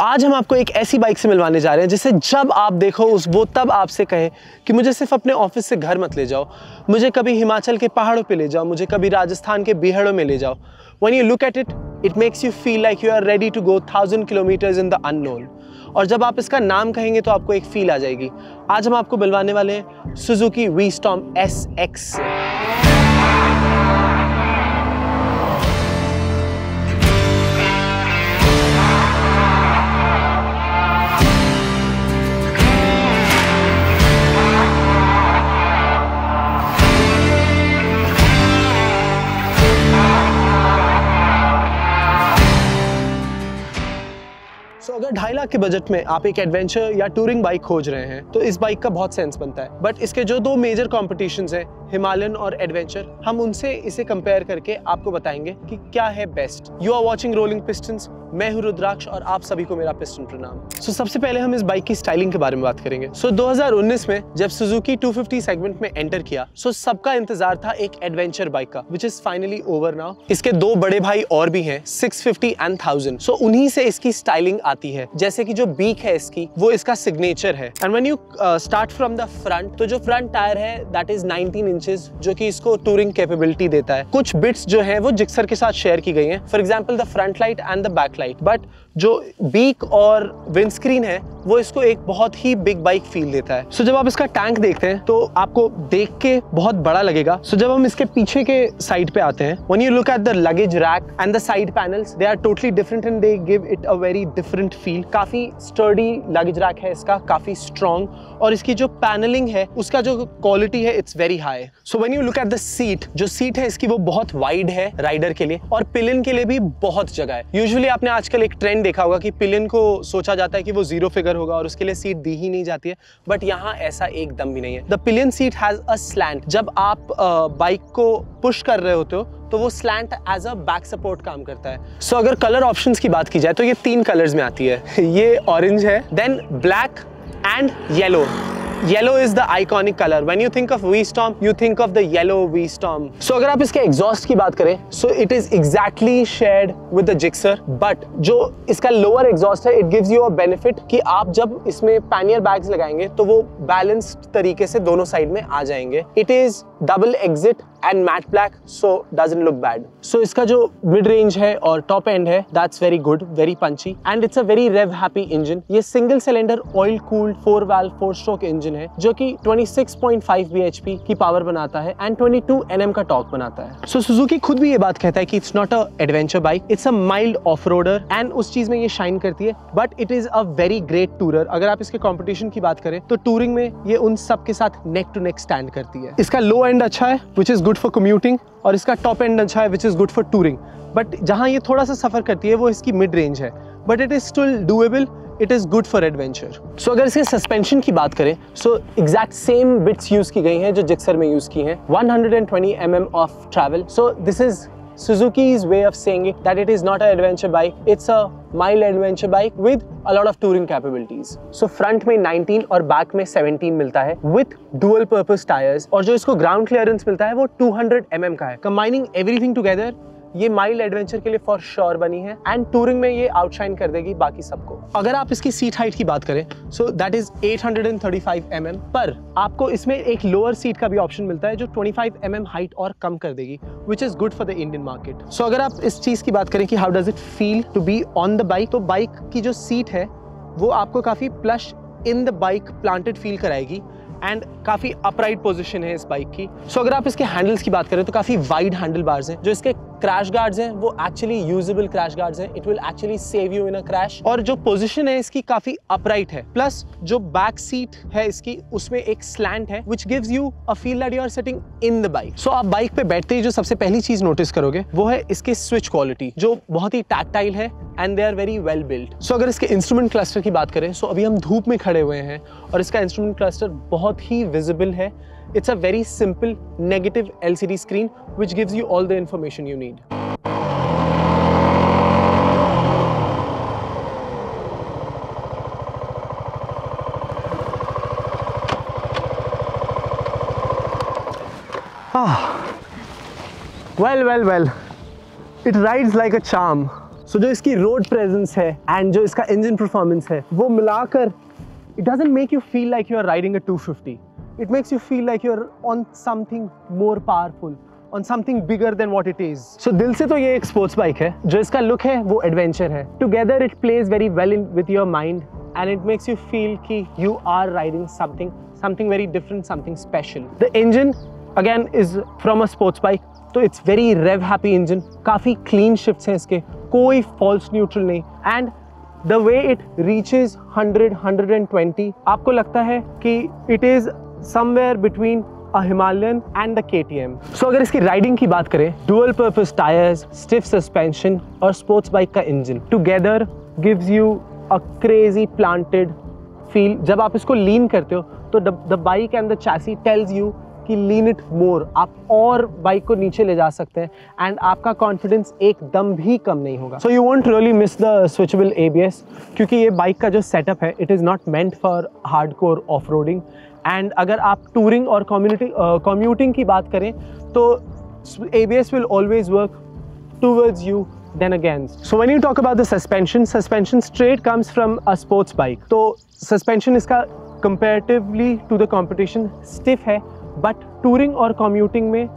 आज हम आपको एक ऐसी बाइक से मिलवाने जा रहे हैं, जिसे जब आप देखो, उस वो तब आपसे कहे कि मुझे सिर्फ़ अपने ऑफ़िस से घर मत ले जाओ, मुझे कभी हिमाचल के पहाड़ों पे ले जाओ, मुझे कभी राजस्थान के बिहड़ों में ले जाओ। When you look at it it makes you feel like you are ready to go thousand kilometers in the unknown और जब आप इसका नाम कहेंगे तो आपको एक फील आ जाएगी। आज हम आपको मिलवाने वाले हैं Suzuki V Strom S X अगर ढाई लाख के बजट में आप एक एडवेंचर या टूरिंग बाइक खोज रहे हैं तो इस बाइक का बहुत सेंस बनता है। बट इसके जो दो मेजर कॉम्पिटिशन हैं हिमालयन और एडवेंचर हम उनसे इसे कंपेयर करके आपको बताएँगे कि क्या है best you are watching Rolling Pistons मैं हूँ रुद्राक्ष और आप सभी को मेरा पिस्टन प्रणाम. सो so, सबसे पहले हम इस बाइक की स्टाइलिंग के बारे में बात करेंगे. सो so, 2019 में जब सुजुकी 250 सेगमेंट में एंटर किया सो so, सबका इंतज़ार था एक एडवेंचर बाइक का which is finally over now इसके दो बड़े भाई और भी हैं 650 एंड 1000 सो उन्हीं से इसकी स्टाइलिंग आती है. जैसे की जो बीक है इसकी वो इसका सिग्नेचर है. And when you start from the front तो जो फ्रंट टायर है दैट इज़ 19 इंचेस जो कि इसको टूरिंग कैपेबिलिटी देता है। कुछ बिट्स जो है, वो जिक्सर के साथ शेयर की गई है। For example the front light and the back light but जो बीक और विंडस्क्रीन है वो इसको एक बहुत ही बिग बाइक फील देता है। सो so, जब आप इसका टैंक देखते हैं तो आपको देख के बहुत बड़ा लगेगा। सो so, जब हम इसके पीछे के साइड पे आते हैं when you look at the luggage rack and the side panels they are totally different and they give it a very different feel काफ़ी स्टर्डी लगेज रैक है इसका काफ़ी स्ट्रॉन्ग और इसकी जो पैनलिंग है उसका जो क्वालिटी है it's very high so when you look at the seat जो सीट है इसकी वो बहुत वाइड है राइडर के लिए और पिलियन के लिए भी बहुत जगह है। यूजली आपने आजकल एक ट्रेंड देखा होगा कि पिलिन को सोचा जाता है कि वो ज़ीरो फिगर होगा और उसके लिए सीट दी ही नहीं जाती है बट यहाँ ऐसा एकदम भी नहीं है। The pillion seat has a slant जब आप बाइक को पुश कर रहे होते हो तो वो slant as a back support काम करता है। सो so, अगर कलर ऑप्शन की बात की जाए तो ये तीन कलर्स में आती है। ये ऑरेंज है then black and yellow yellow is the iconic colour when you think of V Strom you think of the yellow V Strom so अगर आप इसके एग्जॉस्ट की बात करें so it is exactly shared with the Gixxer but जो इसका lower exhaust है it gives you a benefit कि आप जब इसमें पैनियर बैग्स लगाएँगे तो वो बैलेंस्ड तरीके से दोनों साइड में आ जाएँगे. It is double exit and matt black so doesn't look bad so इसका जो मिड रेंज है और टॉप एंड है that's very good very punchy and it's a very rev happy engine ये single cylinder oil cooled four valve four stroke engine है जो कि 26.5 bhp की पावर बनाता है एंड 22 nm का टॉर्क बनाता है. सो so, सुजुकी खुद भी ये बात कहता है कि it's not a adventure bike it's a mild off roader and उस चीज़ में ये शाइन करती है but it is a very great tourer अगर आप इसके कॉम्पिटिशन की बात करें तो टूरिंग में ये उन सब के साथ नेक टू नेक स्टैंड करती है. इसका लो एंड अच्छा है which is good for commuting और इसका टॉप एंड अच्छा है which is good for touring but जहाँ ये थोड़ा सा सफ़र करती है, वो इसकी मिड रेंज है. But it is still doable it is good for adventure so अगर इसके सस्पेंशन की बात करें so exact same bits use की गई हैं जो जिक्सर में यूज़ की हैं. 120 hundred and twenty M M of travel so this is Suzuki's way of saying it that it is not an adventure bike, it's a mild adventure bike with a lot of touring capabilities. So front में 19 और back में 17 मिलता है with dual purpose tires और जो इसको ground clearance मिलता है वो 200 mm का है. Combining everything together ये माइल्ड एडवेंचर के लिए फॉर श्योर बनी है एंड टूरिंग में ये आउटशाइन कर देगी बाकी सबको। अगर आप इसकी सीट हाइट की बात करें सो दैट इज़ 835 mm पर आपको इसमें एक लोअर सीट का भी ऑप्शन मिलता है जो 25 mm हाइट और कम कर देगी which is good for the Indian market so अगर आप इस चीज़ की बात करें कि how does it feel to be on the bike तो बाइक की जो सीट है, वो आपको काफ़ी plush in the bike planted feel कराएगी। एंड काफ़ी अपराइट पोजीशन है इस बाइक की। सो so, अगर आप इसके हैंडल्स की बात करें तो काफ़ी वाइड हैंडल बार्स हैं जो इसके क्रैश गार्ड्स हैं वो एक्चुअली यूजेबल क्रैश गार्ड्स हैं। It will actually save you in a crash और जो पोजीशन है इसकी काफ़ी अपराइट है। प्लस जो बैक सीट है इसकी उसमें एक स्लैंट है which gives you a feel that you are sitting in the bike so आप बाइक पे बैठते ही जो सबसे पहली चीज़ नोटिस करोगे वो है इसकी स्विच क्वालिटी जो बहुत ही टैक्टाइल है and they are very well build so अगर इसके इंस्ट्रूमेंट क्लस्टर की बात करें सो so अभी हम धूप में खड़े हुए हैं और इसका इंस्ट्रूमेंट क्लस्टर बहुत ही विजिबल है it's a very simple negative LCD screen which gives you all the information you need. Ah, well, well, well. It rides like a charm. So so, जो इसकी रोड प्रेजेंस है and जो इसका engine performance है वो मिलाकर it doesn't make you feel like you are riding a 250 makes you feel like you are on something more powerful on something bigger than what it is. So, दिल से तो ये एक स्पोर्ट्स बाइक है, जो इसका लुक है, वो एडवेंचर है। Together it plays very well in with your mind and it makes you feel कि you are riding something something very different, something special. The engine, again, is from a sports bike तो its very rev happy engine काफ़ी clean shifts हैं इसके, कोई false neutral नहीं। And the way it reaches 100 120 आपको लगता है कि it is somewhere between a Himalayan and the KTM. So अगर इसकी राइडिंग की बात करें dual purpose tyres stiff suspension और स्पोर्ट्स बाइक का engine together gives you a crazy planted feel जब आप इसको लीन करते हो तो the bike and the chassis tells you कि लीन इट मोर आप और बाइक को नीचे ले जा सकते हैं एंड आपका कॉन्फिडेंस एकदम भी कम नहीं होगा। So you won't really miss the switchable A B S क्योंकि ये बाइक का जो सेटअप है it is not meant for hard core off roading and अगर आप टूरिंग और कम्युनिटी कम्यूटिंग की बात करें तो A B S will always work towards you then again. So when you talk about the suspension, suspension straight comes from a sports bike. तो suspension इसका comparatively to the competition stiff है but touring और commuting में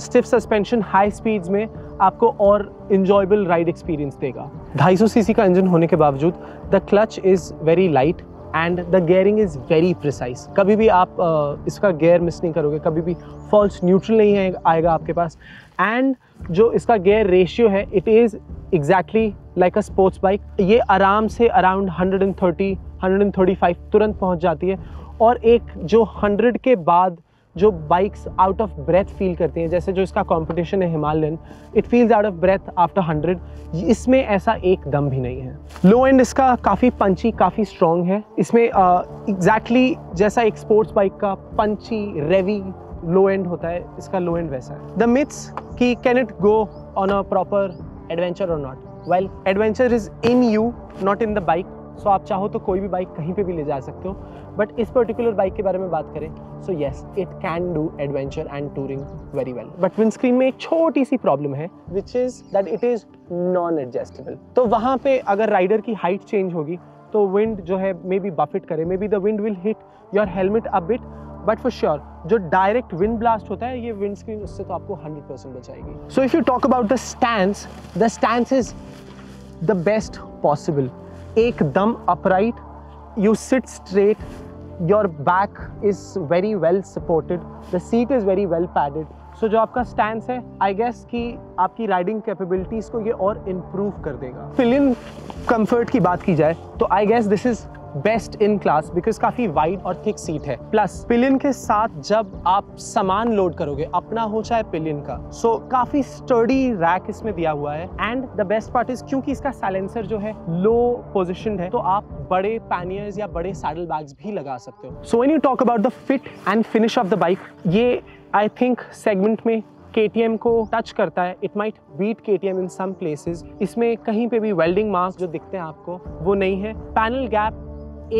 stiff suspension high speeds में आपको और enjoyable ride experience देगा 250 CC का इंजन होने के बावजूद the clutch is very light and the gearing is very precise कभी भी आप uh, इसका गेयर मिस नहीं करोगे कभी भी फॉल्स न्यूट्रल नहीं है, आएगा आपके पास। एंड जो इसका गेयर रेशियो है it is exactly like a sports bike ये आराम से अराउंड 130 135 तुरंत पहुँच जाती है। और एक जो 100 के बाद जो bikes out of breath feel करती हैं जैसे जो इसका कंपटीशन है Himalayan it feels out of breath after hundred इसमें ऐसा एक दम भी नहीं है। लो एंड इसका काफ़ी पंची काफ़ी स्ट्रॉन्ग है। इसमें एग्जैक्टली uh, exactly जैसा एक स्पोर्ट्स बाइक का पंची रेवी लो एंड होता है इसका लो एंड वैसा है। द मिथ्स कि can it go on a proper adventure और not well adventure is in you not in the bike so आप चाहो तो कोई भी बाइक कहीं पे भी ले जा सकते हो बट इस पर्टिकुलर बाइक के बारे में बात करें so yes it can do adventure and touring very well but windscreen में एक छोटी सी प्रॉब्लम है which is that it is non adjustable तो वहाँ पे अगर राइडर की हाइट चेंज होगी तो विंड जो है मे बी बफिट करे maybe the wind will hit your helmet a bit but for sure जो डायरेक्ट विंड ब्लास्ट होता है, ये विंड स्क्रीन उससे तो आपको 100% बचाएगी. So if you talk about the stand the stand is the best possible एकदम upright you sit straight your back is very well supported the seat is very well padded so जो आपका stand है I guess कि आपकी riding capabilities को ये और improve कर देगा। फिलिंग कंफर्ट की बात की जाए तो I guess this is best in class because काफ़ी वाइड और थिक सीट है। प्लस पिलियन के साथ जब आप सामान लोड करोगे अपना हो चाहे पिलियन का सो so, काफ़ी स्टडी रैक इसमें दिया हुआ है। And the best part is क्योंकि इसका साइलेंसर जो है लो पोजिशन है तो आप बड़े पैनियर्स या बड़े सैडल बैग्स भी लगा सकते हो। So when you talk about the fit and finish of the bike ये आई थिंक सेगमेंट में के को टच करता है। It might beat K T M in some places इसमें कहीं पे भी वेल्डिंग मार्क्स जो दिखते हैं आपको वो नहीं है। पैनल गैप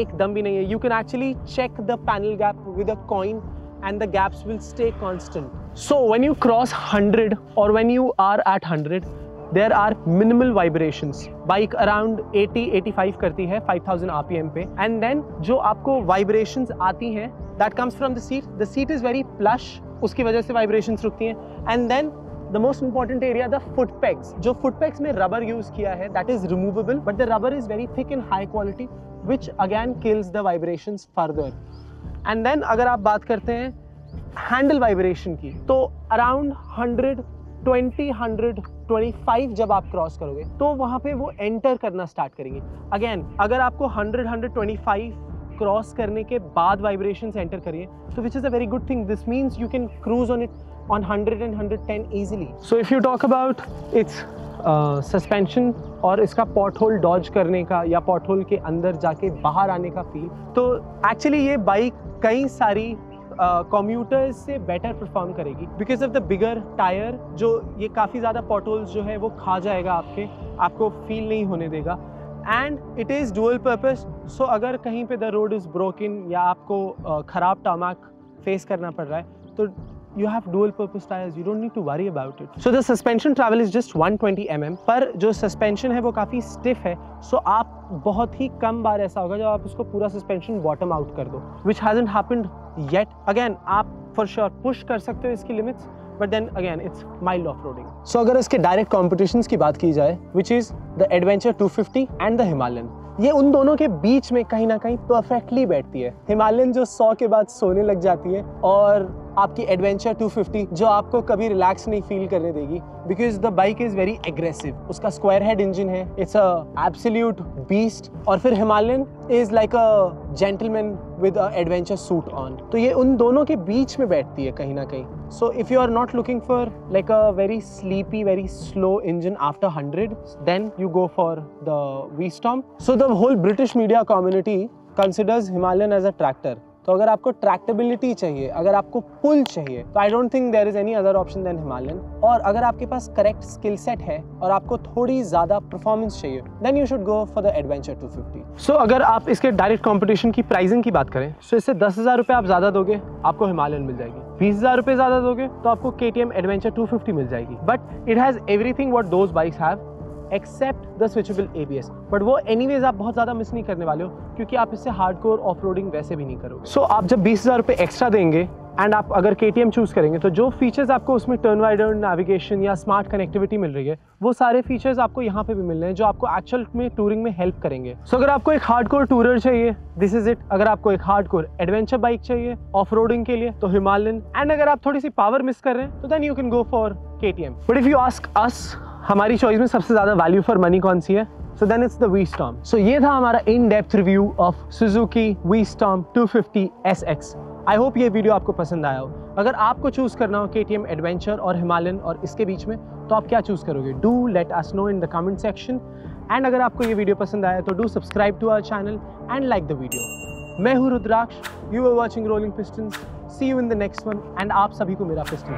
एक दम भी नहीं है you can actually check the panel gap with a coin and the gaps will stay constant. So when you cross 100 or when you are at 100, there are minimal vibrations. Bike around 80-85 करती है 5000 RPM पे and then जो आपको vibrations आती हैं that comes from the seat. The seat is very plush उसकी वजह से vibrations रुकती हैं and then the most important area the foot pegs जो फुट पैक्स में रबर यूज़ किया है that is removable but the rubber is very thick in high quality which again kills the vibration further and then अगर आप बात करते हैं handle vibration की तो around hundred twenty hundred twenty five जब आप क्रॉस करोगे तो वहाँ पे वो एंटर करना स्टार्ट करेंगे। अगेन अगर आपको hundred hundred twenty five cross करने के बाद वाइब्रेशन एंटर करिए तो which is a very good thing this means you can cruise on it on 100 and 110 easily. So if you talk about its suspension uh, और इसका pot whole Dodge करने का या पॉट होल के अंदर जाके बाहर आने का फील तो एक्चुअली ये बाइक कई सारी कम्यूटर्स uh, से बेटर परफॉर्म करेगी। Because of the bigger tyre जो ये काफ़ी ज़्यादा पॉट होल्स जो है वो खा जाएगा आपके आपको फील नहीं होने देगा। And it is dual purpose so अगर कहीं पे द रोड इज़ ब्रोकन या आपको uh, ख़राब टामाक फेस करना पड़ रहा है तो you have dual purpose tires you don't need to worry about it so the suspension travel is just 120 mm पर जो suspension है वो काफ़ी stiff है so आप बहुत ही कम बार ऐसा होगा जब आप उसको पूरा suspension bottom out कर दो which hasn't happened yet again आप for sure push कर सकते हो इसकी limits but then again it's mild off roading so अगर इसके डायरेक्ट कॉम्पिटिशन की बात की जाए which is the adventure 250 and the Himalayan ये उन दोनों के बीच में कहीं ना कहीं परफेक्टली बैठती है हिमालयन जो 100 के बाद सोने लग जाती है और आपकी एडवेंचर 250 जो आपको कभी रिलैक्स नहीं फील करने देगी because the bike is very aggressive उसका स्क्वायर हेड इंजन है. इट्स अ एब्सोल्यूट बीस्ट और फिर Himalayan is like a gentleman with a adventure suit on तो ये उन दोनों के बीच में बैठती है कहीं ना कहीं. So if you are not looking for like a very sleepy very slow engine after hundred then you go for the V Strom so the whole British media community considers Himalayan as a tractor. तो अगर आपको ट्रैक्टेबिलिटी चाहिए, अगर आपको pull चाहिए तो I don't think there is any other option then Himalayan और अगर आपके पास करेक्ट स्किल सेट है और आपको थोड़ी ज़्यादा परफॉर्मेंस चाहिए then you should go for the adventure 250 सो अगर आप इसके डायरेक्ट कॉम्पिटिशन की प्राइसिंग की बात करें तो इससे दस हज़ार रुपए आप ज़्यादा दोगे, आपको हिमालयन मिल जाएगी। बीस हज़ार रुपए ज़्यादा दोगे तो आपको K T M adventure too मिल जाएगी। But it has everything what those bikes have except the switchable A B S but वो एनीवेज आप बहुत ज़्यादा मिस नहीं करने वाले हो क्योंकि आप इससे हार्ड कोर ऑफ़ रोडिंग वैसे भी नहीं करोगे। सो so, आप जब बीस हज़ार रुपये एक्स्ट्रा देंगे एंड आप अगर के टी एम चूज़ करेंगे तो जो फीचर्स आपको उसमें टर्न वाइडर नेविगेशन या स्मार्ट कनेक्टिविटी मिल रही है वो सारे फीचर्स आपको यहाँ पे भी मिल रहे हैं जो आपको एक्चुअल में टूरिंग में हेल्प करेंगे। सो so, अगर आपको एक हार्ड कोर टूरर चाहिए दिस इज़ इट अगर आपको एक हार्ड कोर एडवेंचर बाइक चाहिए ऑफ़ रोडिंग के लिए तो हिमालयन एंड अगर आप थोड़ी सी पावर मिस कर रहे हैं तो then you can go for K T M but if you ask us हमारी चॉइस में सबसे ज़्यादा वैल्यू फॉर मनी कौन सी है? So then it's the V Strom so ये था हमारा in depth review of Suzuki V Strom 250 SX I hope ये वीडियो आपको पसंद आया हो। अगर आपको चूज़ करना हो के टी एम एडवेंचर और हिमालयन और इसके बीच में तो आप क्या चूज़ करोगे? Do let us know in the comment section and अगर आपको ये वीडियो पसंद आया तो do subscribe to our channel and like the video मैं हूँ Rudraksh. You are watching Rolling Piston see you in the next one and आप सभी को मेरा पिस्टन